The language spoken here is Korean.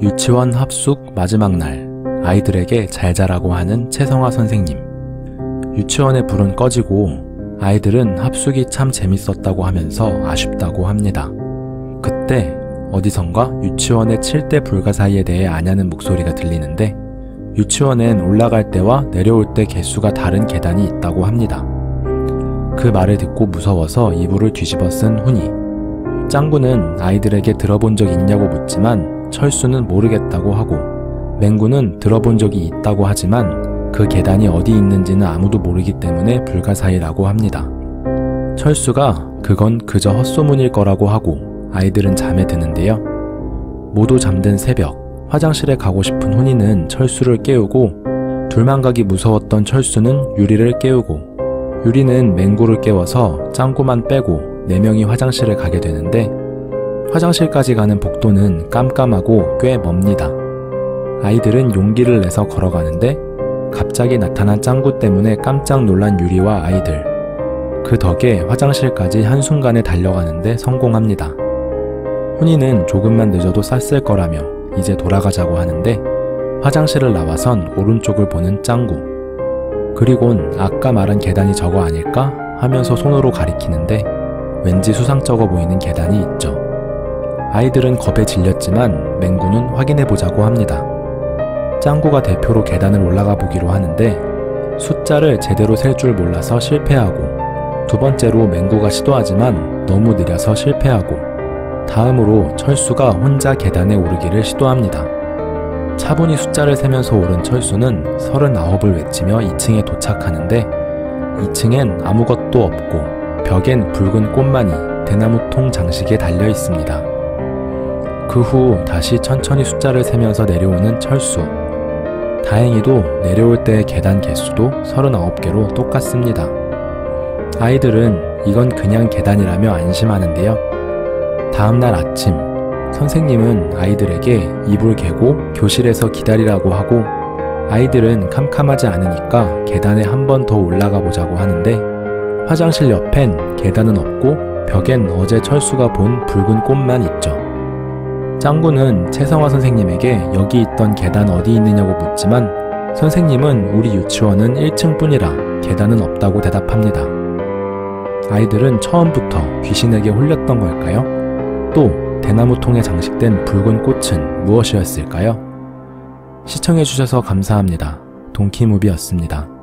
유치원 합숙 마지막 날 아이들에게 잘 자라고 하는 채성화 선생님. 유치원의 불은 꺼지고 아이들은 합숙이 참 재밌었다고 하면서 아쉽다고 합니다. 그때 어디선가 유치원의 7대 불가 사이에 대해 아냐는 목소리가 들리는데 유치원엔 올라갈 때와 내려올 때 개수가 다른 계단이 있다고 합니다. 그 말을 듣고 무서워서 이불을 뒤집어 쓴 훈이. 짱구는 아이들에게 들어본 적 있냐고 묻지만 철수는 모르겠다고 하고 맹구는 들어본 적이 있다고 하지만 그 계단이 어디 있는지는 아무도 모르기 때문에 불가사의라고 합니다. 철수가 그건 그저 헛소문일 거라고 하고 아이들은 잠에 드는데요. 모두 잠든 새벽 화장실에 가고 싶은 훈이는 철수를 깨우고 둘만 가기 무서웠던 철수는 유리를 깨우고 유리는 맹구를 깨워서 짱구만 빼고 네 명이 화장실에 가게 되는데 화장실까지 가는 복도는 깜깜하고 꽤 멉니다. 아이들은 용기를 내서 걸어가는데 갑자기 나타난 짱구 때문에 깜짝 놀란 유리와 아이들. 그 덕에 화장실까지 한순간에 달려가는데 성공합니다. 훈이는 조금만 늦어도 쌌을 거라며 이제 돌아가자고 하는데 화장실을 나와선 오른쪽을 보는 짱구. 그리곤 아까 말한 계단이 저거 아닐까 하면서 손으로 가리키는데 왠지 수상쩍어 보이는 계단이 있죠. 아이들은 겁에 질렸지만 맹구는 확인해보자고 합니다. 짱구가 대표로 계단을 올라가 보기로 하는데 숫자를 제대로 셀 줄 몰라서 실패하고 두 번째로 맹구가 시도하지만 너무 느려서 실패하고 다음으로 철수가 혼자 계단에 오르기를 시도합니다. 차분히 숫자를 세면서 오른 철수는 39을 외치며 2층에 도착하는데 2층엔 아무것도 없고 벽엔 붉은 꽃만이 대나무통 장식에 달려 있습니다. 그 후 다시 천천히 숫자를 세면서 내려오는 철수. 다행히도 내려올 때의 계단 개수도 39개로 똑같습니다. 아이들은 이건 그냥 계단이라며 안심하는데요. 다음날 아침, 선생님은 아이들에게 이불 개고 교실에서 기다리라고 하고 아이들은 캄캄하지 않으니까 계단에 한 번 더 올라가 보자고 하는데 화장실 옆엔 계단은 없고 벽엔 어제 철수가 본 붉은 꽃만 있죠. 짱구는 채성화 선생님에게 여기 있던 계단 어디 있느냐고 묻지만 선생님은 우리 유치원은 1층 뿐이라 계단은 없다고 대답합니다. 아이들은 처음부터 귀신에게 홀렸던 걸까요? 또 대나무통에 장식된 붉은 꽃은 무엇이었을까요? 시청해주셔서 감사합니다. 동키무비였습니다.